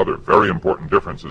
other very important differences.